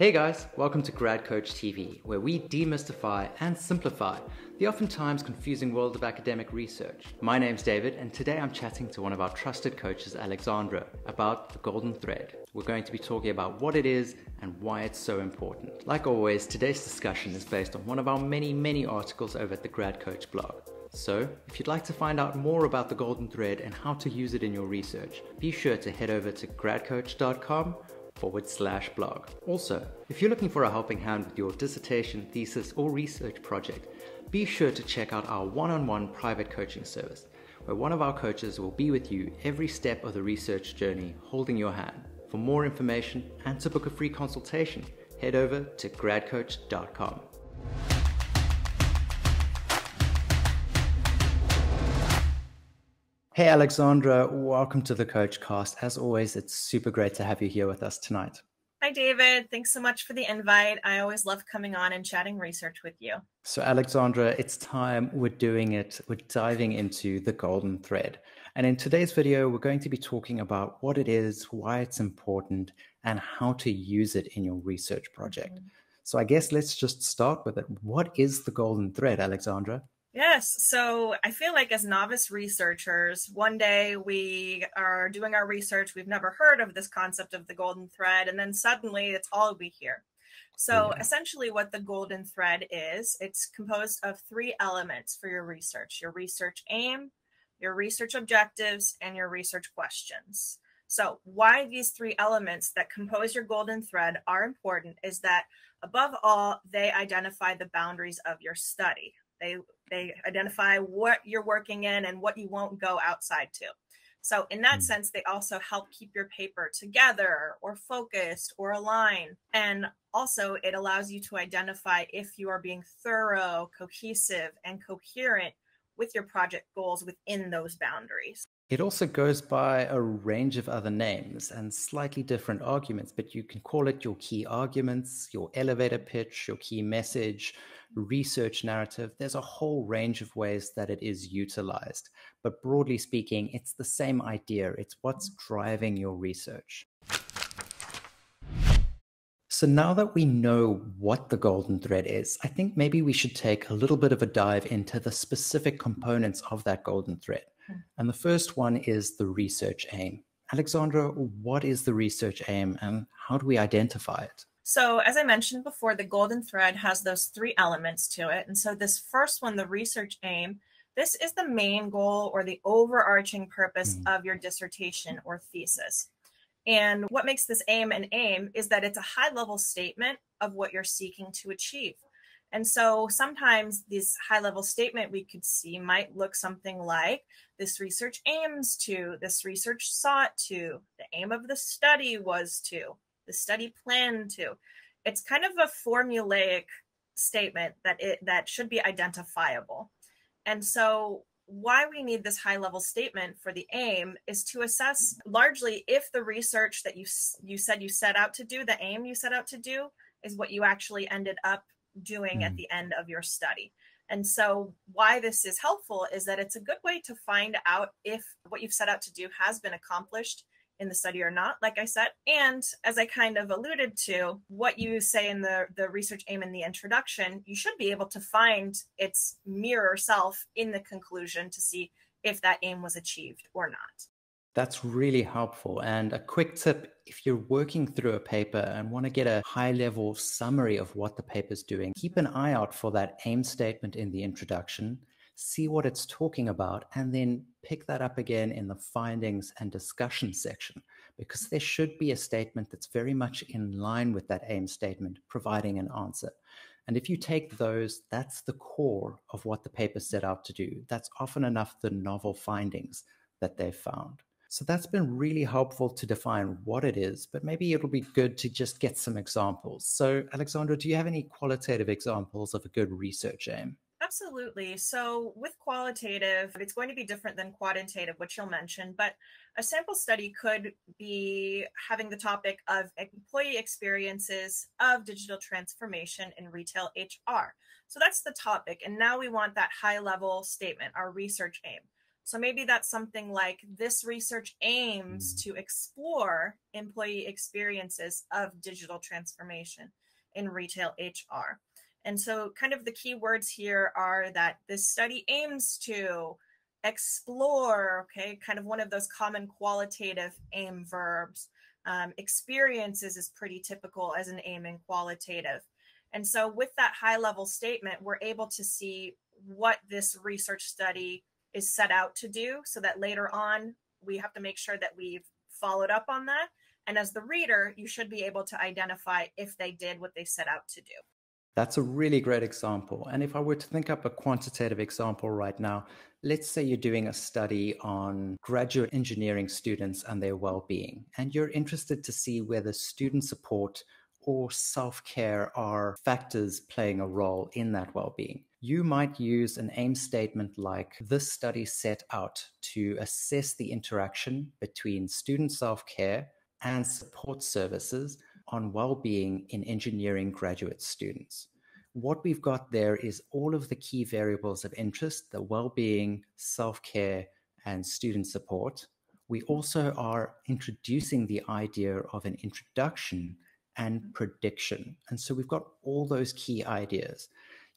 Hey guys, welcome to Grad Coach TV, where we demystify and simplify the oftentimes confusing world of academic research. My name's David, and today I'm chatting to one of our trusted coaches, Alexandra, about the golden thread. We're going to be talking about what it is and why it's so important. Like always, today's discussion is based on one of our many, many articles over at the Grad Coach blog. So, if you'd like to find out more about the golden thread and how to use it in your research, be sure to head over to gradcoach.com forward slash blog. Also, if you're looking for a helping hand with your dissertation, thesis, or research project, be sure to check out our one on one private coaching service, where one of our coaches will be with you every step of the research journey, holding your hand. For more information and to book a free consultation, head over to gradcoach.com. Hey, Alexandra, welcome to the Coach Cast. As always, it's super great to have you here with us tonight. Hi, David. Thanks so much for the invite. I always love coming on and chatting research with you. So, Alexandra, it's time we're doing it. We're diving into the golden thread. And in today's video, we're going to be talking about what it is, why it's important, and how to use it in your research project. Mm-hmm. So, I guess let's just start with it. What is the golden thread, Alexandra? Yes. So I feel like as novice researchers, one day we are doing our research, we've never heard of this concept of the golden thread, and then suddenly it's all we hear. So yeah. essentially, what the golden thread is, it's composed of three elements for your research your research aim, your research objectives, and your research questions. So, why these three elements that compose your golden thread are important is that, above all, they identify the boundaries of your study. They they identify what you're working in and what you won't go outside to. So, in that mm. sense, they also help keep your paper together or focused or aligned. And also, it allows you to identify if you are being thorough, cohesive, and coherent with your project goals within those boundaries. It also goes by a range of other names and slightly different arguments, but you can call it your key arguments, your elevator pitch, your key message, research narrative. There's a whole range of ways that it is utilized. But broadly speaking, it's the same idea. It's what's driving your research. So now that we know what the golden thread is, I think maybe we should take a little bit of a dive into the specific components of that golden thread. And the first one is the research aim. Alexandra, what is the research aim and how do we identify it? So, as I mentioned before, the golden thread has those three elements to it. And so, this first one, the research aim, this is the main goal or the overarching purpose mm-hmm. of your dissertation or thesis. And what makes this aim an aim is that it's a high level statement of what you're seeking to achieve. And so sometimes this high level statement we could see might look something like this research aims to, this research sought to, the aim of the study was to, the study planned to. It's kind of a formulaic statement that it that should be identifiable. And so why we need this high level statement for the aim is to assess largely if the research that you you said you set out to do the aim you set out to do is what you actually ended up doing mm-hmm. at the end of your study and so why this is helpful is that it's a good way to find out if what you've set out to do has been accomplished in the study or not, like I said. And as I kind of alluded to, what you say in the, the research aim in the introduction, you should be able to find its mirror self in the conclusion to see if that aim was achieved or not. That's really helpful. And a quick tip if you're working through a paper and want to get a high level summary of what the paper is doing, keep an eye out for that aim statement in the introduction see what it's talking about, and then pick that up again in the findings and discussion section, because there should be a statement that's very much in line with that aim statement, providing an answer. And if you take those, that's the core of what the paper set out to do. That's often enough the novel findings that they've found. So that's been really helpful to define what it is, but maybe it'll be good to just get some examples. So, Alexandra, do you have any qualitative examples of a good research aim? Absolutely. So, with qualitative, it's going to be different than quantitative, which you'll mention, but a sample study could be having the topic of employee experiences of digital transformation in retail HR. So, that's the topic. And now we want that high level statement, our research aim. So maybe that's something like this research aims mm. to explore employee experiences of digital transformation in retail HR. And so, kind of the key words here are that this study aims to explore, okay, kind of one of those common qualitative aim verbs. Um, experiences is pretty typical as an aim in qualitative. And so, with that high level statement, we're able to see what this research study is set out to do so that later on we have to make sure that we've followed up on that. And as the reader, you should be able to identify if they did what they set out to do. That's a really great example. And if I were to think up a quantitative example right now, let's say you're doing a study on graduate engineering students and their well being, and you're interested to see whether student support or self care are factors playing a role in that well being. You might use an aim statement like this study set out to assess the interaction between student self care and support services on well being in engineering graduate students. What we've got there is all of the key variables of interest the well being, self care, and student support. We also are introducing the idea of an introduction and prediction. And so we've got all those key ideas.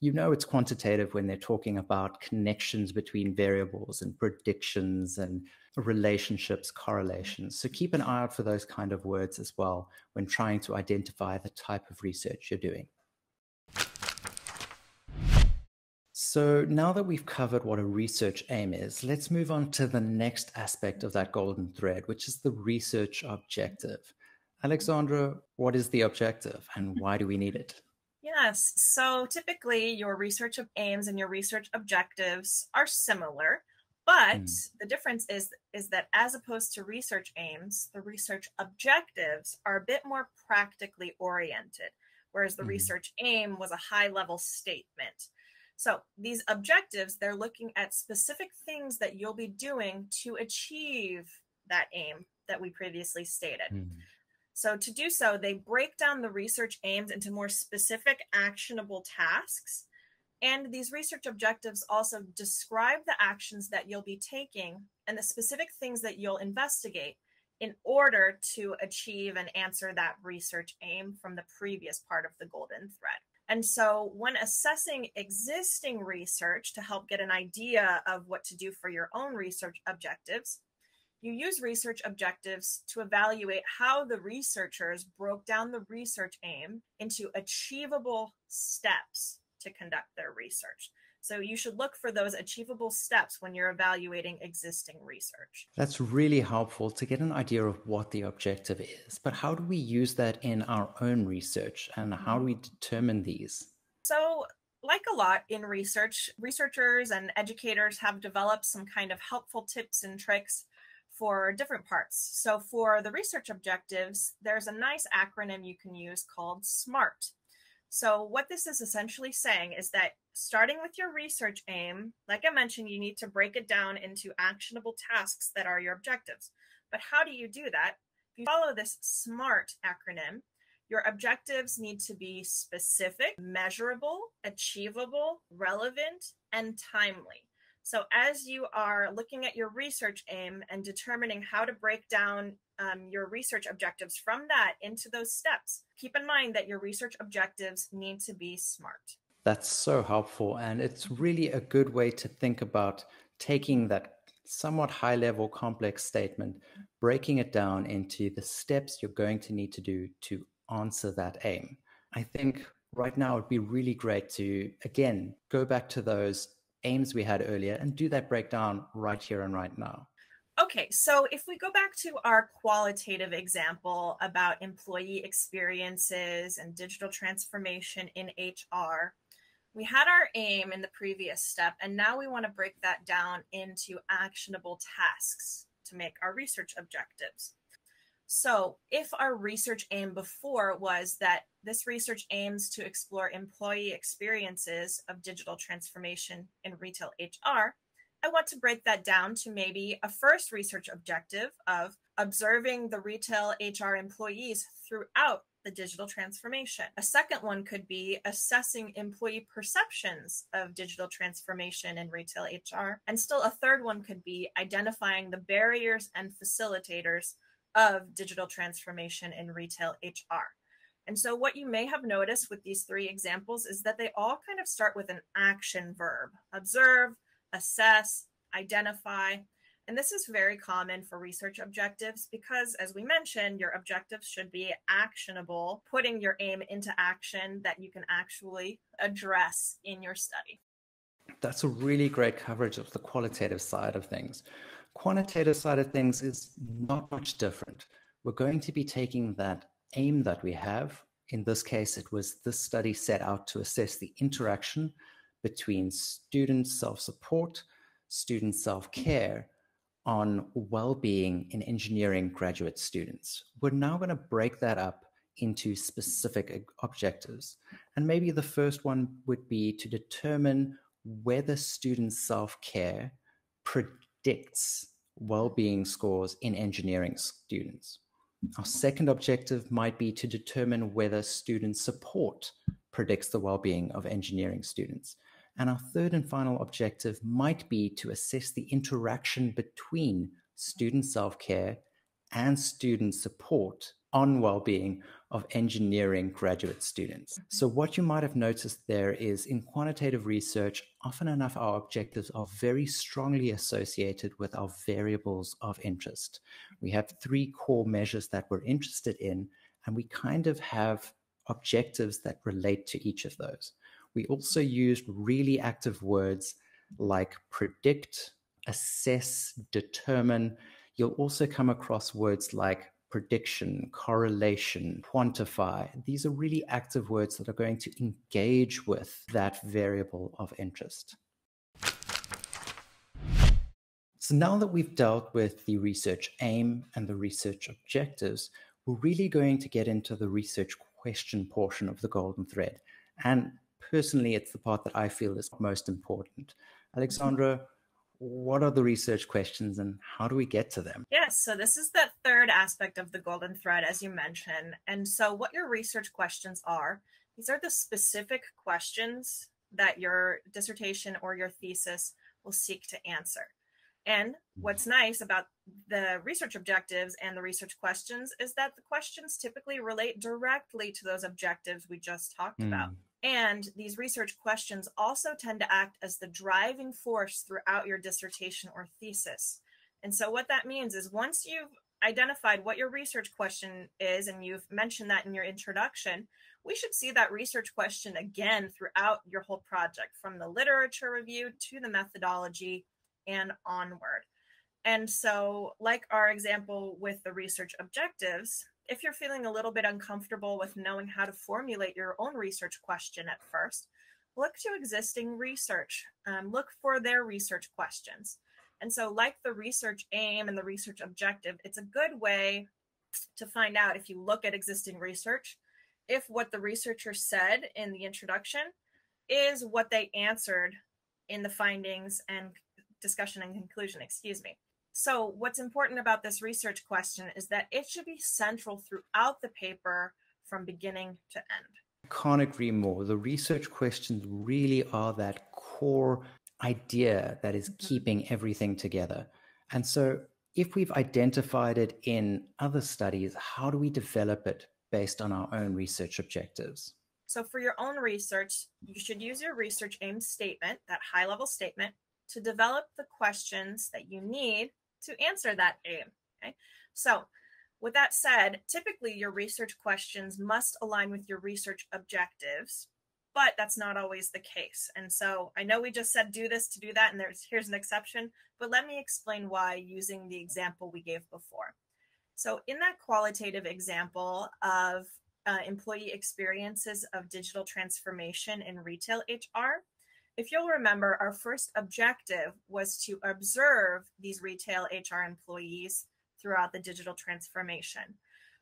You know, it's quantitative when they're talking about connections between variables and predictions and relationships, correlations. So keep an eye out for those kind of words as well when trying to identify the type of research you're doing. So now that we've covered what a research aim is, let's move on to the next aspect of that golden thread, which is the research objective. Alexandra, what is the objective and why do we need it? Yes, so typically your research aims and your research objectives are similar, but mm. the difference is is that as opposed to research aims, the research objectives are a bit more practically oriented, whereas the mm. research aim was a high level statement. So these objectives, they're looking at specific things that you'll be doing to achieve that aim that we previously stated. Mm. So, to do so, they break down the research aims into more specific, actionable tasks. And these research objectives also describe the actions that you'll be taking and the specific things that you'll investigate in order to achieve and answer that research aim from the previous part of the golden thread. And so, when assessing existing research to help get an idea of what to do for your own research objectives, you use research objectives to evaluate how the researchers broke down the research aim into achievable steps to conduct their research. So you should look for those achievable steps when you're evaluating existing research. That's really helpful to get an idea of what the objective is. But how do we use that in our own research and how do we determine these? So, like a lot in research, researchers and educators have developed some kind of helpful tips and tricks for different parts. So for the research objectives, there's a nice acronym you can use called SMART. So what this is essentially saying is that starting with your research aim, like I mentioned, you need to break it down into actionable tasks that are your objectives. But how do you do that? If you follow this SMART acronym, your objectives need to be specific, measurable, achievable, relevant, and timely. So, as you are looking at your research aim and determining how to break down um, your research objectives from that into those steps, keep in mind that your research objectives need to be smart. That's so helpful. And it's really a good way to think about taking that somewhat high level complex statement, breaking it down into the steps you're going to need to do to answer that aim. I think right now it'd be really great to, again, go back to those aims we had earlier and do that breakdown right here and right now. Okay, so if we go back to our qualitative example about employee experiences and digital transformation in HR, we had our aim in the previous step, and now we want to break that down into actionable tasks to make our research objectives. So, if our research aim before was that this research aims to explore employee experiences of digital transformation in retail HR, I want to break that down to maybe a first research objective of observing the retail HR employees throughout the digital transformation. A second one could be assessing employee perceptions of digital transformation in retail HR. And still, a third one could be identifying the barriers and facilitators of digital transformation in retail HR. And so, what you may have noticed with these three examples is that they all kind of start with an action verb observe, assess, identify, and this is very common for research objectives because, as we mentioned, your objectives should be actionable, putting your aim into action that you can actually address in your study. That's a really great coverage of the qualitative side of things. Quantitative side of things is not much different. We're going to be taking that aim that we have. In this case, it was this study set out to assess the interaction between student self support, student self care, on well-being in engineering graduate students. We're now going to break that up into specific objectives. And maybe the first one would be to determine whether student self-care predicts well-being scores in engineering students. Mm-hmm. Our second objective might be to determine whether student support predicts the well-being of engineering students. And our third and final objective might be to assess the interaction between student self care and student support on well-being of engineering graduate students. So what you might have noticed there is in quantitative research, often enough our objectives are very strongly associated with our variables of interest. We have three core measures that we're interested in, and we kind of have objectives that relate to each of those we also used really active words like predict, assess, determine. You'll also come across words like prediction, correlation, quantify. These are really active words that are going to engage with that variable of interest. So now that we've dealt with the research aim and the research objectives, we're really going to get into the research question portion of the golden thread. And personally, it's the part that I feel is most important. Alexandra, what are the research questions and how do we get to them? Yes, so this is the third aspect of the golden thread, as you mentioned. And so, what your research questions are, these are the specific questions that your dissertation or your thesis will seek to answer. And what's nice about the research objectives and the research questions is that the questions typically relate directly to those objectives we just talked mm. about. And these research questions also tend to act as the driving force throughout your dissertation or thesis. And so, what that means is once you've identified what your research question is, and you've mentioned that in your introduction, we should see that research question again throughout your whole project, from the literature review to the methodology and onward. And so, like our example with the research objectives, if you're feeling a little bit uncomfortable with knowing how to formulate your own research question at first, look to existing research. Um, look for their research questions. And so, like the research aim and the research objective, it's a good way to find out if you look at existing research, if what the researcher said in the introduction is what they answered in the findings and discussion and conclusion, excuse me. So, what's important about this research question is that it should be central throughout the paper from beginning to end. Can't agree more. The research questions really are that core idea that is mm-hmm. keeping everything together. And so, if we've identified it in other studies, how do we develop it based on our own research objectives? So, for your own research, you should use your research aim statement, that high level statement, to develop the questions that you need to answer that aim. Okay. So, with that said, typically your research questions must align with your research objectives, but that's not always the case. And so I know we just said do this to do that, and there's here's an exception, but let me explain why using the example we gave before. So in that qualitative example of uh, employee experiences of digital transformation in retail HR, if you'll remember, our first objective was to observe these retail HR employees throughout the digital transformation.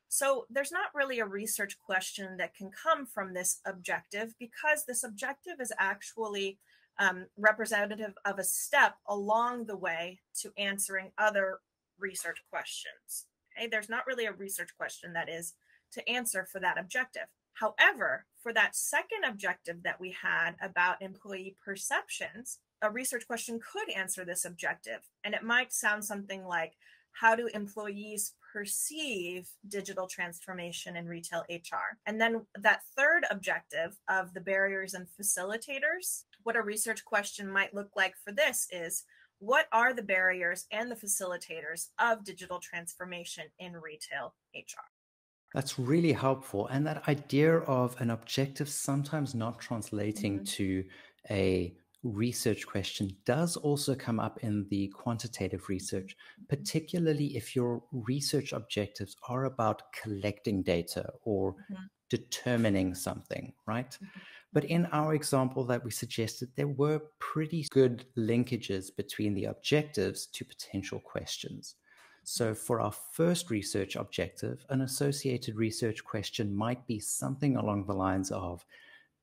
So there's not really a research question that can come from this objective because this objective is actually um, representative of a step along the way to answering other research questions. Okay, there's not really a research question that is to answer for that objective. However, for that second objective that we had about employee perceptions, a research question could answer this objective. And it might sound something like How do employees perceive digital transformation in retail HR? And then that third objective of the barriers and facilitators, what a research question might look like for this is what are the barriers and the facilitators of digital transformation in retail HR? That's really helpful. And that idea of an objective sometimes not translating mm-hmm. to a research question does also come up in the quantitative research, particularly if your research objectives are about collecting data or mm-hmm. determining something, right? Mm-hmm. But in our example that we suggested, there were pretty good linkages between the objectives to potential questions. So, for our first research objective, an associated research question might be something along the lines of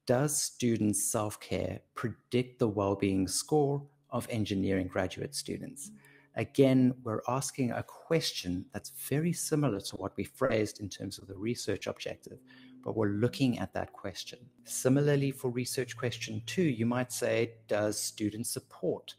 Does student self care predict the well being score of engineering graduate students? Again, we're asking a question that's very similar to what we phrased in terms of the research objective, but we're looking at that question. Similarly, for research question two, you might say Does student support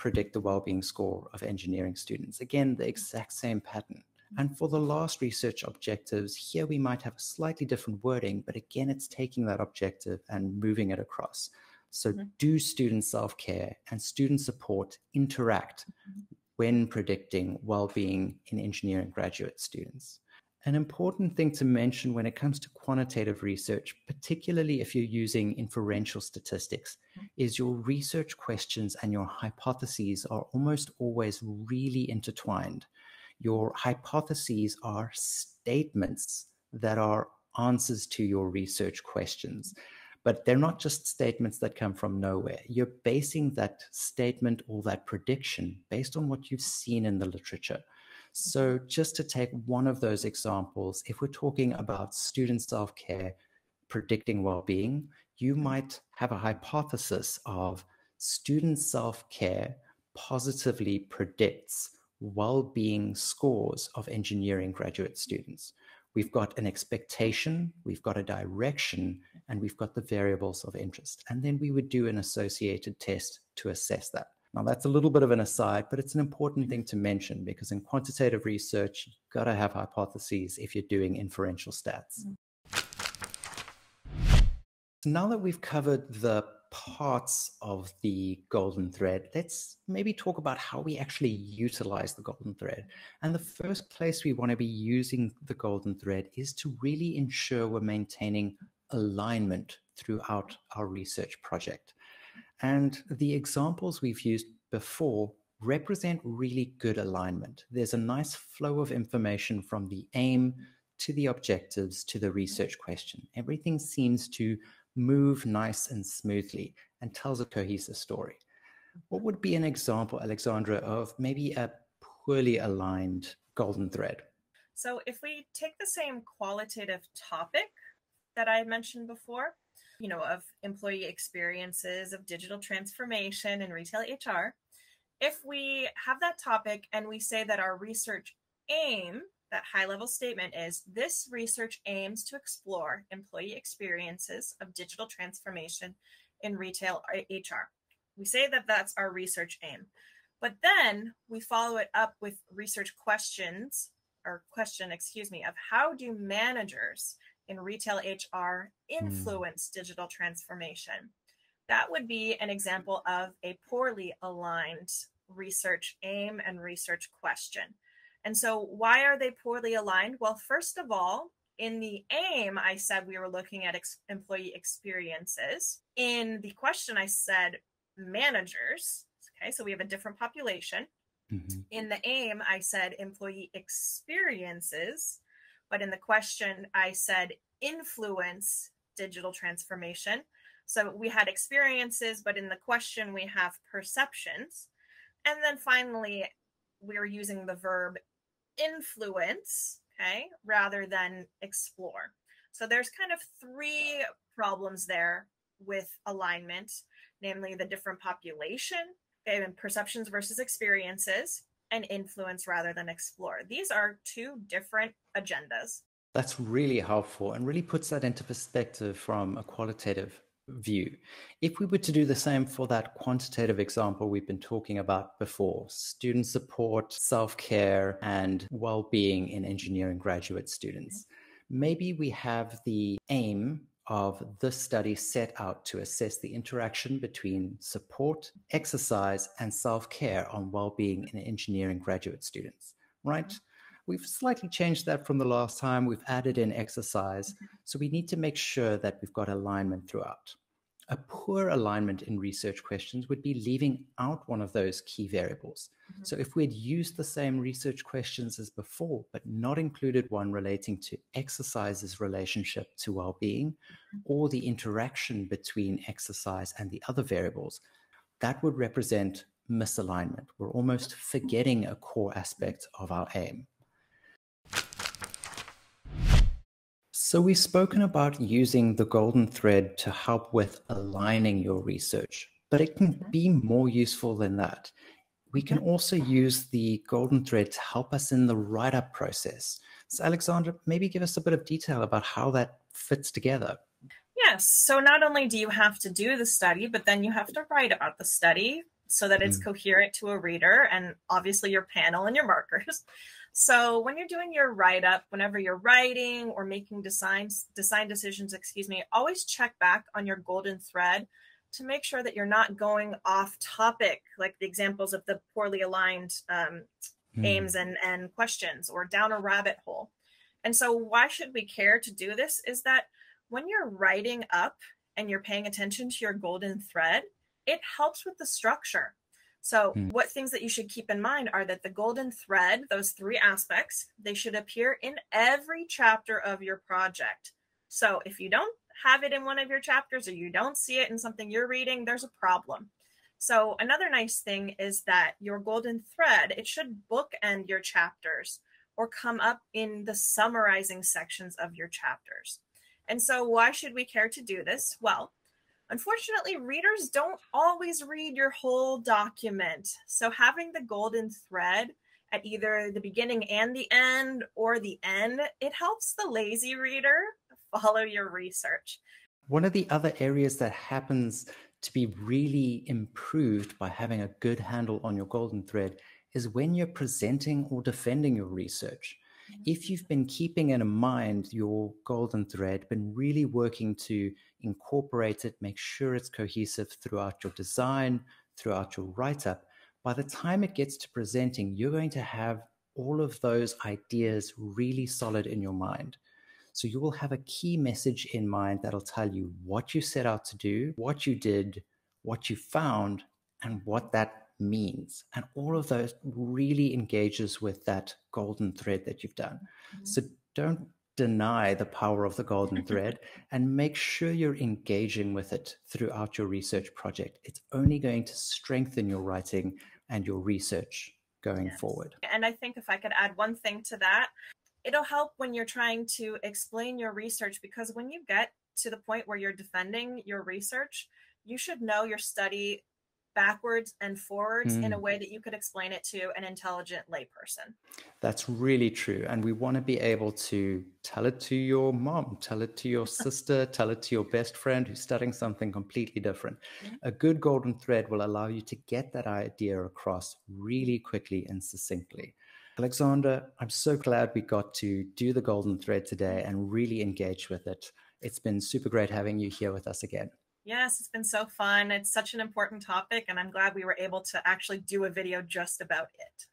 predict the well-being score of engineering students. Again, the exact same pattern. And for the last research objectives, here we might have a slightly different wording, but again, it's taking that objective and moving it across. So, mm-hmm. do student self care and student support interact mm-hmm. when predicting well being in engineering graduate students? An important thing to mention when it comes to quantitative research, particularly if you're using inferential statistics, mm-hmm. is your research questions and your hypotheses are almost always really intertwined. Your hypotheses are statements that are answers to your research questions. But they're not just statements that come from nowhere. You're basing that statement or that prediction based on what you've seen in the literature. So, mm-hmm. just to take one of those examples, if we're talking about student self care predicting well being, you mm-hmm. might have a hypothesis of student self care positively predicts well being scores of engineering graduate students. We've got an expectation, we've got a direction, and we've got the variables of interest. And then we would do an associated test to assess that. Now, that's a little bit of an aside, but it's an important thing to mention because in quantitative research, you've got to have hypotheses if you're doing inferential stats. Mm. So now that we've covered the parts of the golden thread, let's maybe talk about how we actually utilize the golden thread. And the first place we want to be using the golden thread is to really ensure we're maintaining alignment throughout our research project. And the examples we've used before represent really good alignment. There's a nice flow of information from the aim to the objectives to the research question. Everything seems to move nice and smoothly and tells a cohesive story. What would be an example, Alexandra, of maybe a poorly aligned golden thread? So, if we take the same qualitative topic that I mentioned before, you know, of employee experiences, of digital transformation and retail HR, if we have that topic and we say that our research aim, that high level statement is this research aims to explore employee experiences of digital transformation in retail HR. We say that that's our research aim. But then we follow it up with research questions or question, excuse me, of how do managers in retail HR hmm. influence mm. digital transformation? That would be an example of a poorly aligned research aim and research question. And so, why are they poorly aligned? Well, first of all, in the aim, I said we were looking at ex- employee experiences. In the question, I said managers. Okay, so we have a different population. Mm-hmm. In the aim, I said employee experiences. But in the question, I said influence digital transformation. So we had experiences, but in the question, we have perceptions. And then finally, we're using the verb influence, okay, rather than explore. So there's kind of three problems there with alignment, namely the different population and perceptions versus experiences, and influence rather than explore. These are two different agendas. That's really helpful and really puts that into perspective from a qualitative view. If we were to do the same for that quantitative example we've been talking about before student support, self care, and well being in engineering graduate students, maybe we have the aim of this study set out to assess the interaction between support, exercise, and self care on well being in engineering graduate students, right? We've slightly changed that from the last time. We've added in exercise. Mm-hmm. So we need to make sure that we've got alignment throughout. A poor alignment in research questions would be leaving out one of those key variables. Mm-hmm. So if we'd used the same research questions as before, but not included one relating to exercise's relationship to well being mm-hmm. or the interaction between exercise and the other variables, that would represent misalignment. We're almost forgetting a core aspect of our aim. So, we've spoken about using the golden thread to help with aligning your research, but it can mm-hmm. be more useful than that. We can also use the golden thread to help us in the write up process. So, Alexandra, maybe give us a bit of detail about how that fits together. Yes. So, not only do you have to do the study, but then you have to write about the study so that it's mm. coherent to a reader and obviously your panel and your markers. So when you're doing your write up, whenever you're writing or making designs, design decisions, excuse me, always check back on your golden thread to make sure that you're not going off topic, like the examples of the poorly aligned um, mm. aims and, and questions or down a rabbit hole. And so why should we care to do this is that when you're writing up and you're paying attention to your golden thread, it helps with the structure. So, mm. what things that you should keep in mind are that the golden thread, those three aspects, they should appear in every chapter of your project. So, if you don't have it in one of your chapters or you don't see it in something you're reading, there's a problem. So, another nice thing is that your golden thread, it should bookend your chapters or come up in the summarizing sections of your chapters. And so, why should we care to do this? Well, Unfortunately, readers don't always read your whole document. So having the golden thread at either the beginning and the end or the end, it helps the lazy reader follow your research. One of the other areas that happens to be really improved by having a good handle on your golden thread is when you're presenting or defending your research. Mm-hmm. If you've been keeping in mind your golden thread, been really working to incorporate it, make sure it's cohesive throughout your design, throughout your write up. By the time it gets to presenting, you're going to have all of those ideas really solid in your mind. So you will have a key message in mind that'll tell you what you set out to do, what you did, what you found, and what that means. And all of those really engages with that golden thread that you've done. Mm-hmm. So don't deny the power of the golden thread and make sure you're engaging with it throughout your research project. It's only going to strengthen your writing and your research going yes. forward. And I think if I could add one thing to that, it'll help when you're trying to explain your research because when you get to the point where you're defending your research, you should know your study backwards and forwards mm. in a mm. way that you could explain it to an intelligent layperson. That's really true. And we want to be able to tell it to your mom, tell it to your sister, tell it to your best friend who's studying something completely different. Mm-hmm. A good golden thread will allow you to get that idea across really quickly and succinctly. Alexander, I'm so glad we got to do the golden thread today and really engage with it. It's been super great having you here with us again. Yes, it's been so fun. It's such an important topic, and I'm glad we were able to actually do a video just about it.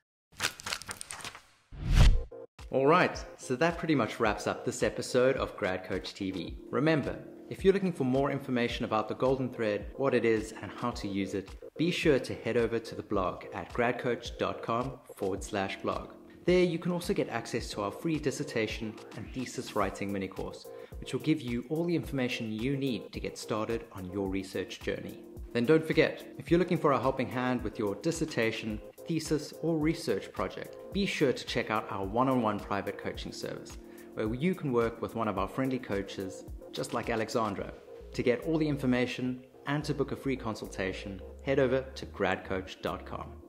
All right, so that pretty much wraps up this episode of Grad Coach TV. Remember, if you're looking for more information about the Golden Thread, what it is, and how to use it, be sure to head over to the blog at gradcoach.com forward slash blog. There, you can also get access to our free dissertation and thesis writing mini course which will give you all the information you need to get started on your research journey. Then don't forget, if you're looking for a helping hand with your dissertation, thesis, or research project, be sure to check out our one on one private coaching service, where you can work with one of our friendly coaches, just like Alexandra. To get all the information and to book a free consultation, head over to gradcoach.com.